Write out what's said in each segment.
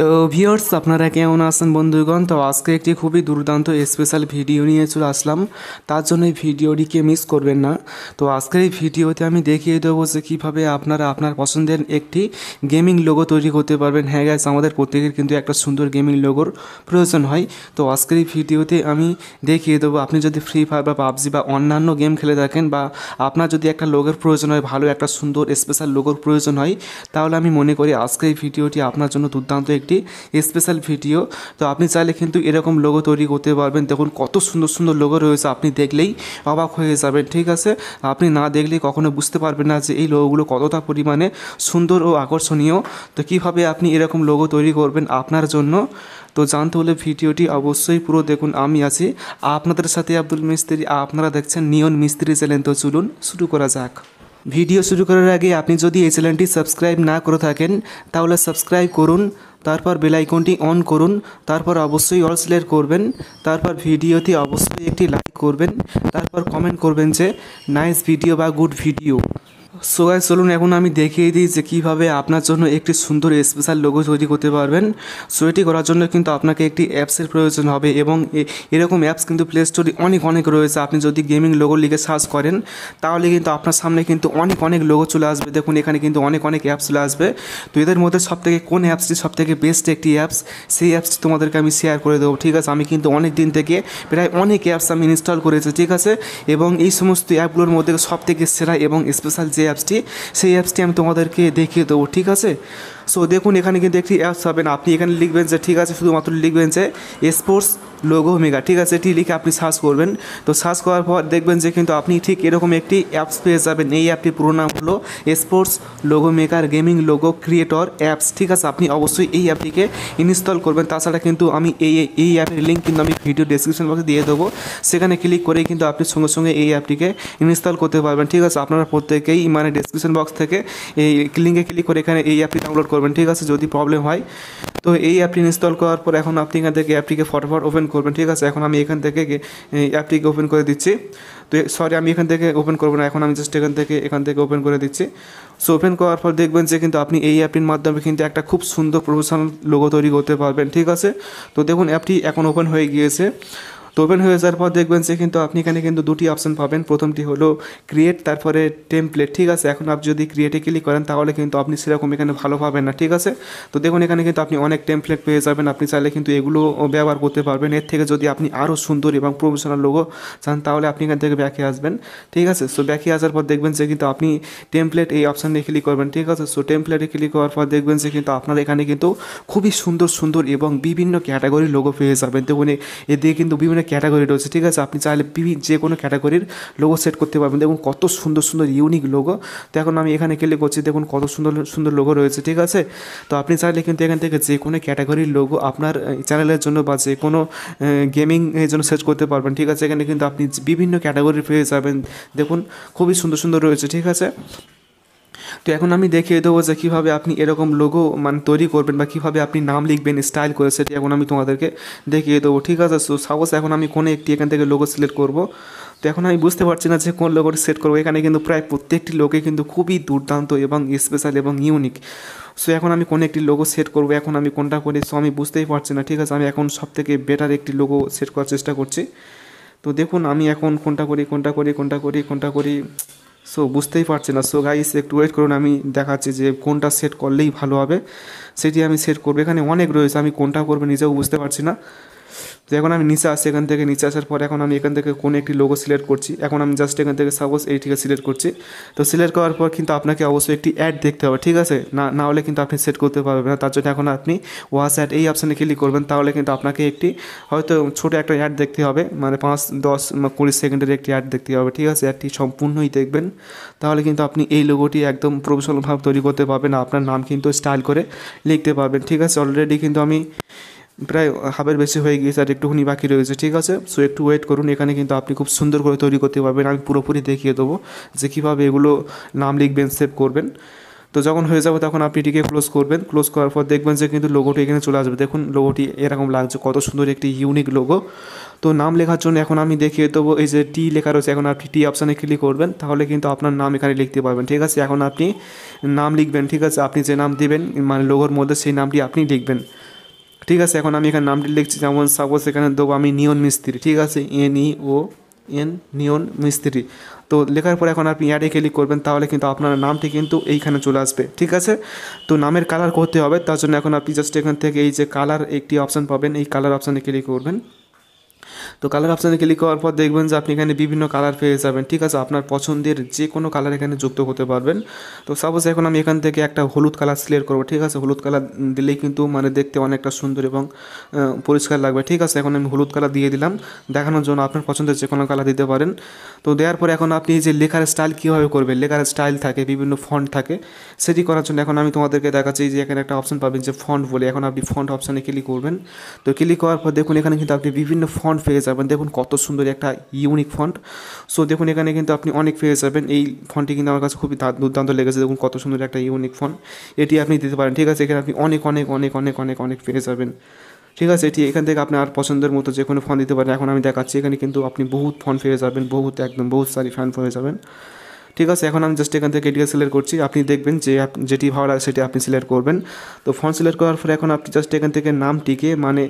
তো ভিউয়ার্স, আপনারা কেমন আছেন বন্ধুগণ? তো আজকে একটি খুবই দুর্দান্ত স্পেশাল ভিডিও নিয়ে চলে আসলাম। তার জন্য এই ভিডিওটিকে মিস করবেন না। তো আজকের এই ভিডিওতে আমি দেখিয়ে দেবো যে কীভাবে আপনারা আপনার পছন্দের একটি গেমিং লোগো তৈরি করতে পারবেন। হ্যাঁ গ্যাস আমাদের প্রত্যেকের কিন্তু একটা সুন্দর গেমিং লোগোর প্রয়োজন হয়। তো আজকের এই ভিডিওতে আমি দেখিয়ে দেবো, আপনি যদি ফ্রি ফায়ার বা পাবজি বা অন্যান্য গেম খেলে থাকেন বা আপনার যদি একটা লোগোর প্রয়োজন হয়, ভালো একটা সুন্দর স্পেশাল লোগোর প্রয়োজন হয়, তাহলে আমি মনে করি আজকের এই ভিডিওটি আপনার জন্য দুর্দান্ত একটি স্পেশাল ভিডিও তো আপনি চাইলে কিন্তু এরকম লোগো তৈরি করতে পারবেন। দেখুন কত সুন্দর সুন্দর লোগো রয়েছে। আপনি দেখলেই অবাক হয়ে যাবেন, ঠিক আছে? আপনি না দেখলে কখনো বুঝতে পারবেন না যে এই লোগোগুলো কতটা পরিমাণে সুন্দর ও আকর্ষণীয়। তো কীভাবে আপনি এরকম লোগো তৈরি করবেন আপনার জন্য? তো জানতে হলে ভিডিওটি অবশ্যই পুরো দেখুন। আমি আছি আপনাদের সাথে আব্দুল মিস্ত্রি। আপনারা দেখছেন নিয়ন মিস্ত্রি চ্যানেল। তো চলুন শুরু করা যাক। ভিডিও শুরু করার আগে আপনি যদি এই চ্যানেলটি সাবস্ক্রাইব না করে থাকেন, তাহলে সাবস্ক্রাইব করুন। তারপর বেলাইকনটি অন করুন, তারপর অবশ্যই অল সিলেক্ট করবেন, তারপর ভিডিওতে অবশ্যই একটি লাইক করবেন, তারপর কমেন্ট করবেন যে নাইস ভিডিও বা গুড ভিডিও সো গাইস চলুন এখন আমি দেখিয়ে দিই যে কীভাবে আপনার জন্য একটি সুন্দর স্পেশাল লোগো তৈরি করতে পারবেন। সো এটি করার জন্য কিন্তু আপনাকে একটি অ্যাপসের প্রয়োজন হবে এবং এরকম অ্যাপস কিন্তু প্লে স্টোরে অনেক অনেক রয়েছে। আপনি যদি গেমিং লোগো লিখে সার্চ করেন, তাহলে কিন্তু আপনার সামনে কিন্তু অনেক অনেক লোগো চলে আসবে। দেখুন, এখানে কিন্তু অনেক অনেক অ্যাপস চলে আসবে। তো এদের মধ্যে সব থেকে কোন অ্যাপসটি সব থেকে বেস্ট একটি অ্যাপস সেই অ্যাপসটি তোমাদেরকে আমি শেয়ার করে দেবো। ঠিক আছে, আমি কিন্তু অনেক দিন থেকে প্রায় অনেক অ্যাপস আমি ইনস্টল করেছি, ঠিক আছে? এবং এই সমস্ত অ্যাপগুলোর মধ্যে সব থেকে সেরা এবং স্পেশাল যে অ্যাপসটি সেই অ্যাপসটি আমি তোমাদেরকে দেখিয়ে দেবো ঠিক আছে? সো দেখুন, এখানে কিন্তু একটি অ্যাপস পাবেন। আপনি এখানে লিখবেন যে, ঠিক আছে, শুধুমাত্র লিখবেন যে স্পোর্টস লোগো মেগা ঠিক আছে, এটি লিখে আপনি সার্চ করবেন। তো সার্চ করার পর দেখবেন যে, কিন্তু আপনি ঠিক এরকম একটি অ্যাপস পেয়ে যাবেন। এই অ্যাপটির পুরো নাম হলো sports logo maker gaming logo creator apps ঠিক আছে, আপনি অবশ্যই এই অ্যাপটিকে ইনস্টল করবেন। তাছাড়া কিন্তু আমি এই এই অ্যাপের লিঙ্ক কিন্তু আমি ভিডিও ডেসক্রিপশন বক্সে দিয়ে দেবো। সেখানে ক্লিক করেই কিন্তু আপনি সঙ্গে সঙ্গে এই অ্যাপটিকে ইনস্টল করতে পারবেন। ঠিক আছে, আপনারা প্রত্যেকেই মানে ডেসক্রিপশন বক্স থেকে এই লিঙ্কে ক্লিক করে এখানে এই অ্যাপটি ডাউনলোড করবেন। ঠিক আছে? যদি প্রবলেম হয়, তো এই অ্যাপটি ইনস্টল করার পর এখন আপনি এখান থেকে অ্যাপটিকে ফটোফট ওপেন করবেন, ঠিক আছে? এখন আমি এখান থেকে অ্যাপটিকে ওপেন করে দিচ্ছি। তো সরি আমি এখান থেকে ওপেন করব না, এখন আমি জাস্ট এখান থেকে এখান থেকে ওপেন করে দিচ্ছি। সো ওপেন করার পর দেখবেন যে কিন্তু আপনি এই অ্যাপটির মাধ্যমে কিন্তু একটা খুব সুন্দর প্রফেশনাল লোগো তৈরি করতে পারবেন, ঠিক আছে? তো দেখুন অ্যাপটি এখন ওপেন হয়ে গিয়েছে। তো ওপেন হয়ে যাওয়ার পর দেখবেন যে কিন্তু আপনি এখানে কিন্তু দুটি অপশন পাবেন। প্রথমটি হলো ক্রিয়েট তারপরে টেমপ্লেট ঠিক আছে, এখন আপনি যদি ক্রিয়েটে ক্লিক করেন, তাহলে কিন্তু আপনি সেরকম এখানে ভালো পাবেন না। ঠিক আছে? তো দেখুন, এখানে কিন্তু আপনি অনেক টেমপ্লেট পেয়ে যাবেন। আপনি চাইলে কিন্তু এগুলো ব্যবহার করতে পারবেন। এর থেকে যদি আপনি আরও সুন্দর এবং প্রফেশনাল লোগো চান, তাহলে আপনি এখান থেকে ব্যাকে আসবেন। ঠিক আছে? সো ব্যাকে আসার পর দেখবেন যে কিন্তু আপনি টেমপ্লেট এই অপশানে ক্লিক করবেন। ঠিক আছে? সো টেমপ্লেটে ক্লিক করার পর দেখবেন যে কিন্তু আপনার এখানে কিন্তু খুবই সুন্দর সুন্দর এবং বিভিন্ন ক্যাটাগরির লোগো পেয়ে যাবেন। দেখুন এদিকে কিন্তু বিভিন্ন ক্যাটাগরি রয়েছে, ঠিক আছে? আপনি চাইলে বিভি যে কোনো ক্যাটাগরির লোগো সেট করতে পারবেন। দেখুন কত সুন্দর সুন্দর ইউনিক লোগো তো এখন আমি এখানে ক্লিক করছি, দেখুন কত সুন্দর সুন্দর লোগো রয়েছে, ঠিক আছে? তো আপনি চাইলে কিন্তু এখান থেকে যে কোনো ক্যাটাগরির লোগো আপনার চ্যানেলের জন্য বা যে কোনো গেমিং এর জন্য সেট করতে পারবেন, ঠিক আছে? এখানে কিন্তু আপনি বিভিন্ন ক্যাটাগরি পেয়ে যাবেন। দেখুন খুবই সুন্দর সুন্দর রয়েছে, ঠিক আছে? তো এখন আমি দেখিয়ে দেবো যে কীভাবে আপনি এরকম লোগো মানে তৈরি করবেন বা কীভাবে আপনি নাম লিখবেন স্টাইল করে সেটি এখন আমি তোমাদেরকে দেখিয়ে দেবো। ঠিক আছে সো সাপোজ এখন আমি কোনো একটি এখান থেকে লোগো সিলেক্ট করব। তো এখন আমি বুঝতে পারছি না যে কোন লোগোটি সেট করব। এখানে কিন্তু প্রায় প্রত্যেকটি লোকে কিন্তু খুবই দুর্দান্ত এবং স্পেশাল এবং ইউনিক সো এখন আমি কোনো একটি লোগো সেট করব, এখন আমি কোনটা করি সো আমি বুঝতেই পারছি না। ঠিক আছে, আমি এখন সব থেকে বেটার একটি লোগো সেট করার চেষ্টা করছি। তো দেখুন, আমি এখন কোনটা করি কোনটা করি কোনটা করি কোনটা করি সো বুঝতেই পারছি না। সো গাইস একটু ওয়েট করুন, আমি দেখাচ্ছি যে কোনটা সেট করলেই ভালো হবে। সেটি আমি সেট করব। এখানে অনেক রয়েছে, আমি কোনটা করব নিজেও বুঝতে পারছি না। তো এখন আমি নিচে আসছি এখান থেকে নিচে আসার পর এখন আমি এখান থেকে কোনো একটি লোগো সিলেক্ট করছি। এখন আমি জাস্ট এখান থেকে সাপোজ এইটিকে সিলেক্ট করছি। তো সিলেক্ট করার পর কিন্তু আপনাকে অবশ্যই একটি অ্যাড দেখতে হবে, ঠিক আছে? না না হলে কিন্তু আপনি সেট করতে পারবেন না। তার জন্য এখন আপনি ওয়াস অ্যাড এই অপশানে ক্লিক করবেন, তাহলে কিন্তু আপনাকে একটি হয়তো ছোটো একটা অ্যাড দেখতে হবে। মানে পাঁচ, দশ কুড়ি সেকেন্ডের একটি অ্যাড দেখতে হবে, ঠিক আছে? অ্যাডটি সম্পূর্ণই দেখবেন। তাহলে কিন্তু আপনি এই লোগোটি একদম প্রফেশনালভাবে তৈরি করতে পারবেন। আপনার নাম কিন্তু স্টাইল করে লিখতে পারবেন, ঠিক আছে? অলরেডি কিন্তু আমি প্রায় হাফের বেশি হয়ে গিয়েছে আর একটুখানি বাকি রয়েছে, ঠিক আছে? সো একটু ওয়েট করুন, এখানে কিন্তু আপনি খুব সুন্দর করে তৈরি করতে পারবেন। আমি পুরোপুরি দেখিয়ে দেবো যে কীভাবে এগুলো নাম লিখবেন সেভ করবেন। তো যখন হয়ে যাবে তখন আপনি এটিকে ক্লোজ করবেন। ক্লোজ করার পর দেখবেন যে কিন্তু লোগোটি এখানে চলে আসবে। দেখুন লোগোটি এরকম লাগছে, কত সুন্দর একটি ইউনিক লোগো তো নাম লেখার জন্য এখন আমি দেখিয়ে দেবো, এই যে টি লেখা রয়েছে, এখন আপনি টি অপশানে ক্লিক করবেন, তাহলে কিন্তু আপনার নাম এখানে লিখতে পারবেন, ঠিক আছে? এখন আপনি নাম লিখবেন, ঠিক আছে? আপনি যে নাম দিবেন মানে লোগোর মধ্যে সেই নামটি আপনি লিখবেন। ঠিক আছে, এখন আমি এখানে নামটি লিখছি, যেমন সাপোজ এখানে দেবো আমি নিয়ন মিস্ত্রি, ঠিক আছে এন ই ও এন নিয়ন মিস্ত্রি। তো লেখার পর এখন আপনি অ্যাডে ক্লিক করবেন, তাহলে কিন্তু আপনার নামটি কিন্তু এইখানে চলে আসবে, ঠিক আছে? তো নামের কালার করতে হবে, তার জন্য এখন আপনি জাস্ট এখান থেকে এই যে কালার একটি অপশান পাবেন, এই কালার অপশানে ক্লিক করবেন। তো কালার অপশানে ক্লিক করার পর দেখবেন যে আপনি এখানে বিভিন্ন কালার পেয়ে যাবেন। ঠিক আছে, আপনার পছন্দের যে কোনো কালার এখানে যুক্ত করতে পারবেন। তো সাপোজ এখন আমি এখান থেকে একটা হলুদ কালার সিলেক্ট করব, ঠিক আছে? হলুদ কালার দিলেই কিন্তু মানে দেখতে অনেকটা সুন্দর এবং পরিষ্কার লাগবে। ঠিক আছে, এখন আমি হলুদ কালার দিয়ে দিলাম। দেখানোর জন্য আপনার পছন্দের যে কোনো কালার দিতে পারেন। তো দেওয়ার পর এখন আপনি যে লেখার স্টাইল কীভাবে করবেন? লেখার স্টাইল থাকে, বিভিন্ন ফন্ট থাকে। সেটি করার জন্য এখন আমি তোমাদেরকে দেখাচ্ছি যে এখানে একটা অপশন পাবেন যে ফন্ট বলে। এখন আপনি ফন্ট অপশানে ক্লিক করবেন। তো ক্লিক করার পর দেখুন এখানে কিন্তু আপনি বিভিন্ন ফন্ট পেয়ে যাবেন। দেখুন কত সুন্দর একটা ইউনিক ফন্ট সো দেখুন এখানে কিন্তু আপনি অনেক পেয়ে যাবেন। এই ফন্টটি কিন্তু আমার কাছে খুবই দুর্দান্ত লেগেছে। দেখুন কত সুন্দর একটা ইউনিক ফন্ট এটি আপনি দিতে পারেন। ঠিক আছে, এখানে আপনি অনেক অনেক অনেক অনেক অনেক অনেক পেয়ে যাবেন। ঠিক আছে, এটি এখান থেকে আপনি আর পছন্দের মতো যে কোনো ফোন দিতে পারেন। এখন আমি দেখাচ্ছি, এখানে কিন্তু আপনি বহুত ফোন পেয়ে যাবেন। বহুত একদম, বহুত সারি ফ্যান পেয়ে যাবেন। ঠিক আছে, এখন আমি জাস্ট এখান থেকে এটিকে সিলেক্ট করছি। আপনি দেখবেন যে যেটি ভালো লাগে সেটি আপনি সিলেক্ট করবেন। তো ফোন সিলেক্ট করার পরে এখন আপনি জাস্ট এখান থেকে নামটিকে মানে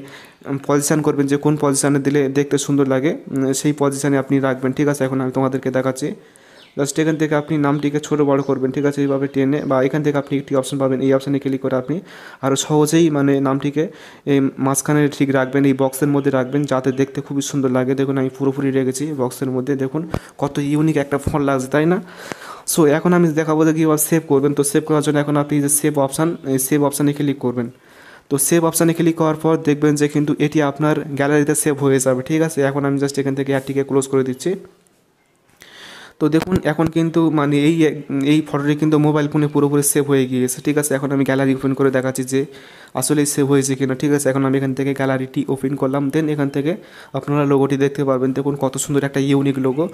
পজিশান করবেন যে কোন পজিশানে দিলে দেখতে সুন্দর লাগে। সেই পজিশানে আপনি রাখবেন। ঠিক আছে, এখন আমি তোমাদেরকে দেখাচ্ছি। জাস্ট এখান থেকে আপনি নামটিকে ছোটো বড় করবেন, ঠিক আছে, এইভাবে টেনে বা এখান থেকে আপনি একটি অপশন পাবেন। এই অপশানে ক্লিক করে আপনি আরও সহজেই মানে নামটিকে এই মাঝখানে ঠিক রাখবেন, এই বক্সের মধ্যে রাখবেন, যাতে দেখতে খুবই সুন্দর লাগে। দেখুন, আমি পুরোপুরি রেখেছি বক্সের মধ্যে। দেখুন, কত ইউনিক একটা ফোন লাগছে, তাই না? সো এখন আমি দেখাবো যে কীভাবে সেভ করবেন। তো সেভ করার জন্য এখন আপনি যে সেভ অপশান সেভ অপশানে ক্লিক করবেন। তো সেভ অপশানে ক্লিক করার পর দেখবেন যে কিন্তু এটি আপনার গ্যালারিতে সেভ হয়ে যাবে, ঠিক আছে? এখন আমি জাস্ট এখান থেকে অ্যাডটিকে ক্লোজ করে দিচ্ছি। তো দেখুন, এখন কিন্তু মানে এই এই ফটোটি কিন্তু মোবাইল ফোনে পুরোপুরি সেভ হয়ে গিয়েছে, ঠিক আছে? এখন আমি গ্যালারি ওপেন করে দেখাচ্ছি যে আসলে সেভ হয়েছে কিনা, ঠিক আছে? এখন আমি এখান থেকে গ্যালারিটি ওপেন করলাম দেন এখান থেকে আপনারা লোগোটি দেখতে পারবেন। দেখুন, কত সুন্দর একটা ইউনিক লোগো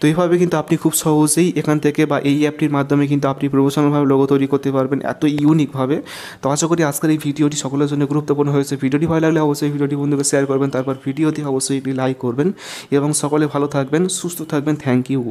তো এইভাবে কিন্তু আপনি খুব সহজেই এখান থেকে বা এই অ্যাপটির মাধ্যমে কিন্তু আপনি প্রফেশনালভাবে লোগো তৈরি করতে পারবেন, এত ইউনিকভাবে তো আশা করি আজকের এই ভিডিওটি সকলের জন্য গুরুত্বপূর্ণ হয়েছে। ভিডিওটি ভালো লাগলে অবশ্যই ভিডিওটি বন্ধুকে শেয়ার করবেন, তারপর ভিডিওটি অবশ্যই একটি লাইক করবেন এবং সকলে ভালো থাকবেন, সুস্থ থাকবেন। Thank you